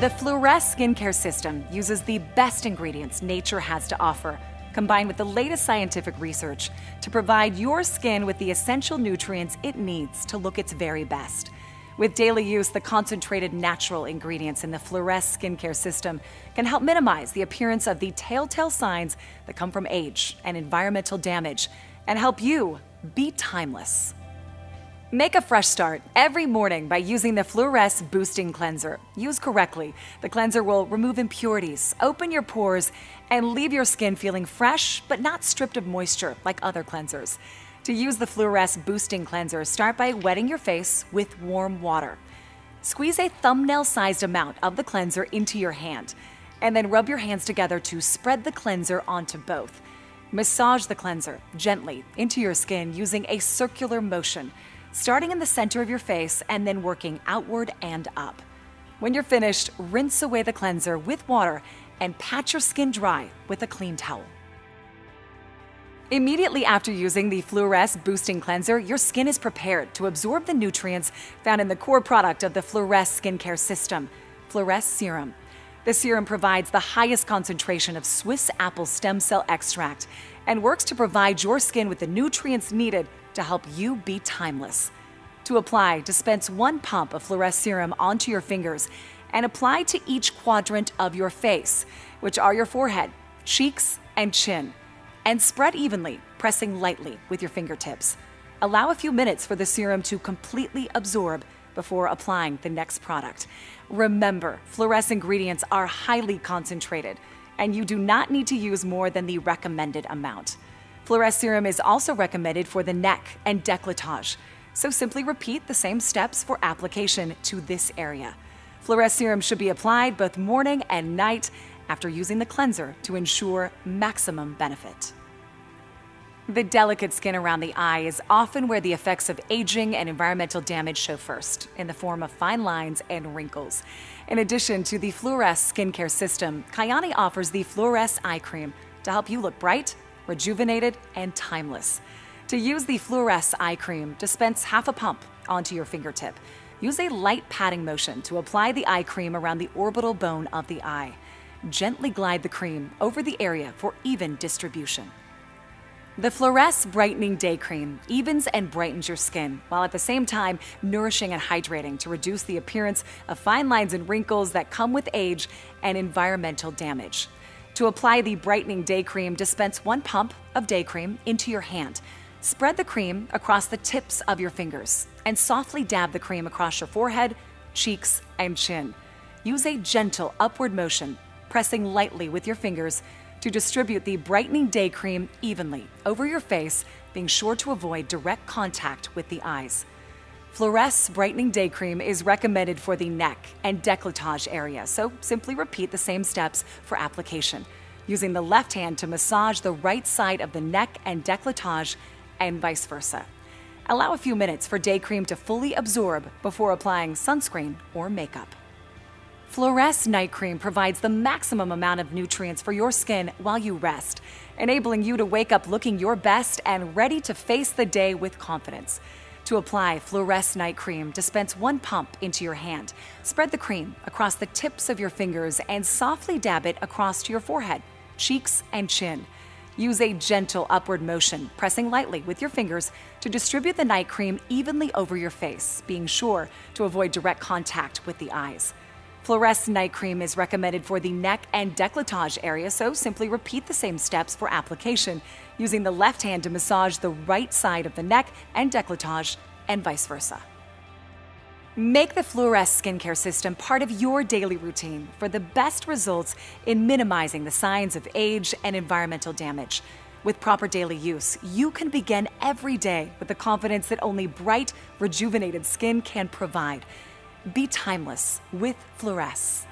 The Fleuresse skincare system uses the best ingredients nature has to offer, combined with the latest scientific research to provide your skin with the essential nutrients it needs to look its very best. With daily use, the concentrated natural ingredients in the Fleuresse skincare system can help minimize the appearance of the telltale signs that come from age and environmental damage and help you be timeless. Make a fresh start every morning by using the Fleuresse Boosting Cleanser. Use correctly. The cleanser will remove impurities, open your pores, and leave your skin feeling fresh but not stripped of moisture like other cleansers. To use the Fleuresse Boosting Cleanser, start by wetting your face with warm water. Squeeze a thumbnail sized amount of the cleanser into your hand, and then rub your hands together to spread the cleanser onto both. Massage the cleanser gently into your skin using a circular motion, starting in the center of your face and then working outward and up. When you're finished, rinse away the cleanser with water and pat your skin dry with a clean towel. Immediately after using the Fleuresse Boosting Cleanser, your skin is prepared to absorb the nutrients found in the core product of the Fleuresse skincare system, Fleuresse Serum. The serum provides the highest concentration of Swiss apple stem cell extract and works to provide your skin with the nutrients needed to help you be timeless. To apply, dispense one pump of Fleuresse Serum onto your fingers and apply to each quadrant of your face, which are your forehead, cheeks, and chin and spread evenly, pressing lightly with your fingertips. Allow a few minutes for the serum to completely absorb before applying the next product. Remember, Fleuresse ingredients are highly concentrated, and you do not need to use more than the recommended amount. Fleuresse serum is also recommended for the neck and décolletage, so simply repeat the same steps for application to this area. Fleuresse serum should be applied both morning and night after using the cleanser to ensure maximum benefit. The delicate skin around the eye is often where the effects of aging and environmental damage show first, in the form of fine lines and wrinkles. In addition to the Fleuresse skincare system, Kyani offers the Fleuresse eye cream to help you look bright, rejuvenated, and timeless. To use the Fleuresse eye cream, dispense half a pump onto your fingertip. Use a light patting motion to apply the eye cream around the orbital bone of the eye. Gently glide the cream over the area for even distribution. The Fleuresse Brightening Day Cream evens and brightens your skin, while at the same time nourishing and hydrating to reduce the appearance of fine lines and wrinkles that come with age and environmental damage. To apply the Brightening Day Cream, dispense one pump of day cream into your hand. Spread the cream across the tips of your fingers and softly dab the cream across your forehead, cheeks, and chin. Use a gentle upward motion, pressing lightly with your fingers to distribute the brightening day cream evenly over your face, being sure to avoid direct contact with the eyes. Fleuresse Brightening Day Cream is recommended for the neck and décolletage area, so simply repeat the same steps for application, using the left hand to massage the right side of the neck and décolletage and vice versa. Allow a few minutes for day cream to fully absorb before applying sunscreen or makeup. Fleuresse Night Cream provides the maximum amount of nutrients for your skin while you rest, enabling you to wake up looking your best and ready to face the day with confidence. To apply Fleuresse Night Cream, dispense one pump into your hand. Spread the cream across the tips of your fingers and softly dab it across your forehead, cheeks, and chin. Use a gentle upward motion, pressing lightly with your fingers to distribute the night cream evenly over your face, being sure to avoid direct contact with the eyes. Fleuresse Night Cream is recommended for the neck and décolletage area, so simply repeat the same steps for application, using the left hand to massage the right side of the neck and décolletage, and vice versa. Make the Fleuresse skincare system part of your daily routine for the best results in minimizing the signs of age and environmental damage. With proper daily use, you can begin every day with the confidence that only bright, rejuvenated skin can provide. Be timeless with Fleuresse.